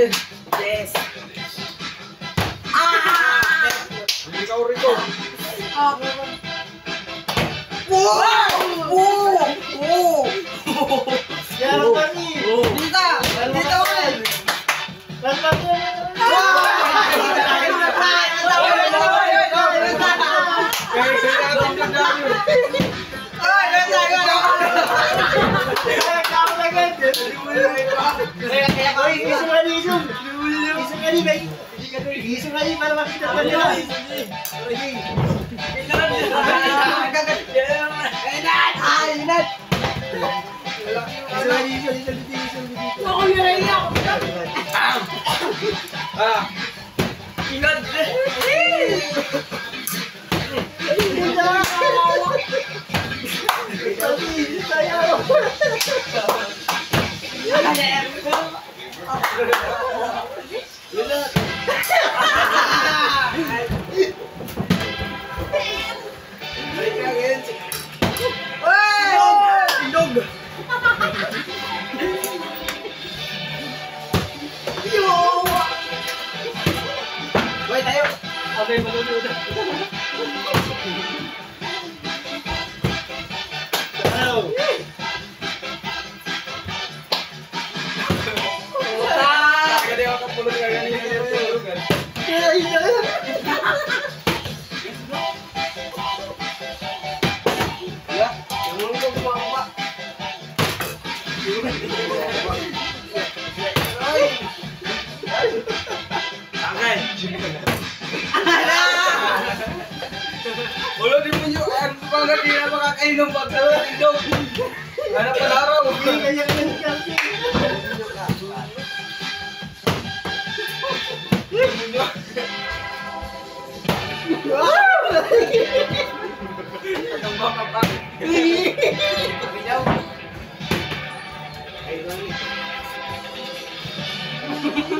Ay! Yes! Ah! Ikaw, Rico. Wow! Oh! Oh! Yan ang kami. Dito! Dito ka! Kaya sila natin yung dami. Ah, Wait, 食べ物でございます。Ano nga di na makakainom pag inom. Ano pa laraw? Ang baka pa. Ako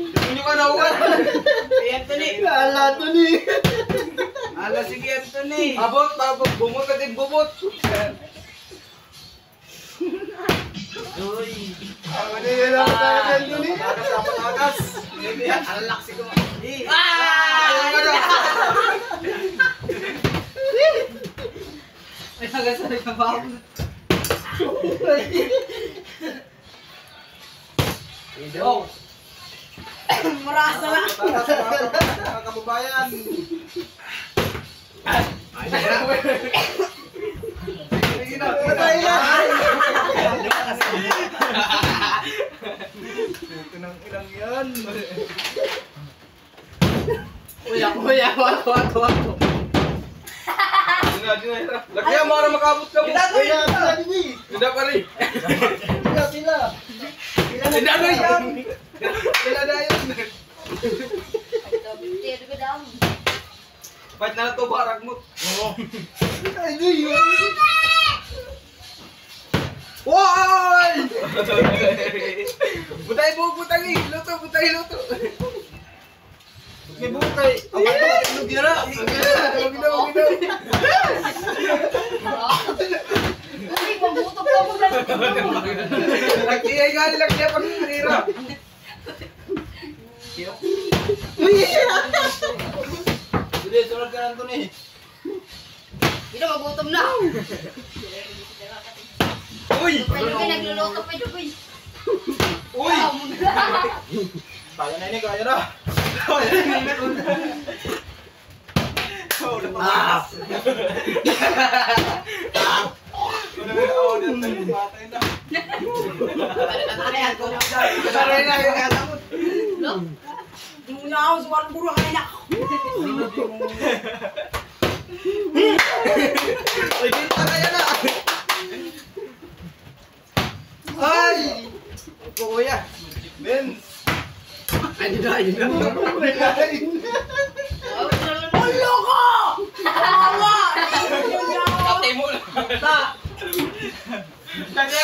Hindi ka nahuwan. Anthony! Ala to ni. Ala, sige Anthony! Abot, abot. Bumot at bumot. Uy! Ano yun ang patakas to ni? Patakas na patakas. Ang laksi ko. Ah! ka na. Ay, ka ba ako? Oh! merasa lah kebubayan Uyak, uyak, wak, wak, wak. Lagi yang mau makabut kamu. Tidak tuh. Tidak pari. Tidak sila. Tidak pari. Di na, na. Mo na makabot ka mo. Pa pila. Pila na Hindi na pila. yan. Kailan na yun. Fight na na to, barag mo. Ay, di. Hoy! Butay mo, butay eh. Luto, butay, luto. May bukay. Ang mga ito, gira. Huwag na, huwag na. Nagtiyay nga nila kaya pag nira. jalan ko ni. Dito magutom na. Uy! Pwede ko nagluluto pa dyan, uy. Kaya na ini, kaya na. Kaya ini, Ah! Ah! Sarili na yung udah mo. Ako, suwar puro kayo na. Ay, kaya na. Ay! Kuya. Ben. Ay, na, ay, na. Ang loko! Kawawa! Kapte. Ta. Kanya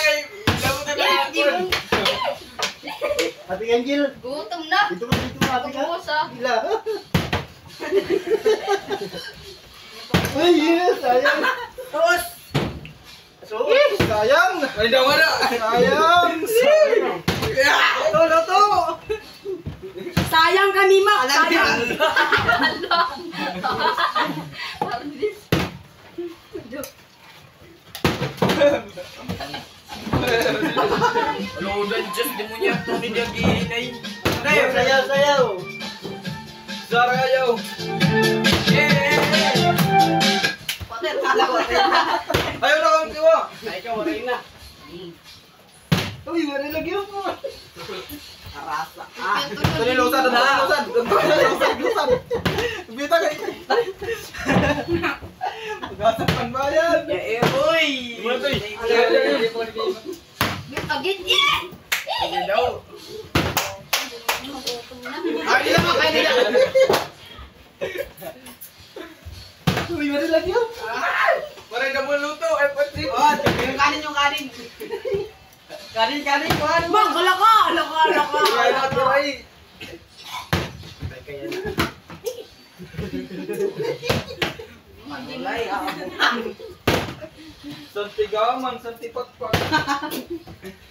Angel. Gutom na. Ito gitu, ba dito na? Pagkakusa. Gila. Ay, yes, oh, iya, sayang. Tuos. So, sayang. Ay, daw nga Sayang. Iya. Sayang. Kan, ito, ito. Sayang kami, Mak. Sayang. Lo udah just demunya tuh di daging lain. Sayaw, sayaw, sayaw. Kayo. Yeah! Ayaw na kang tiwa. Ay, ikaw, rin na. Uy, wala lagyan mo. Arasa. Ah. Ito nilusan, ito nilusan. Nilusan, nilusan. Bita ka ito. Pagkasap pang bayan. Eh, eh, uy! Muna to eh. Agit eh! Sige daw. Nila mo, kayo nila. Uy, wala lagyan. Maray na mo luto. Ay, pati. Oh, yung kanin, yung kanin. Kanin, kanin, kanin. Bang, laka, laka, laka. Ay, naturay. Malay, ah. Santi gaman, santi pakpak.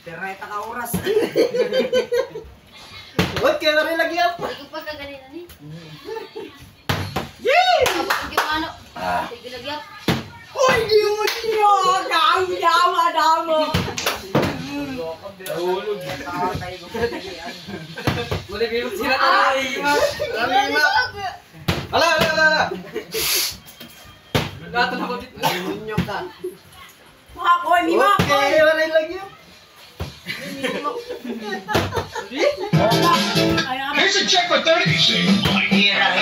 Tereta ka oras. What kaya lagyan? Hindi ko pa kaganina ni. Yee! Kapag yung ano. Sige lagyan. Uy, di mo niyo! Dama, damo. Nahulog. Muli kayo sila Ay, Alam mo, Ala, ala, ala, ala. Gato na ko dito. Ninyo ka. Makoy, ni What Makoy. kaya wala lagyan? Ay, ano? Here's a check for 30. See? Yeah,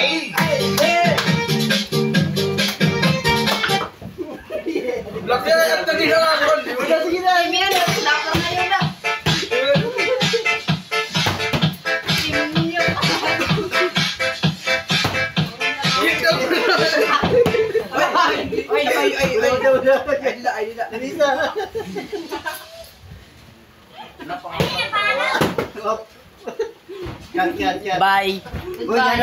Lock na lang ito dito that Dalisa. Kat, kat, kat. Bye. Uy,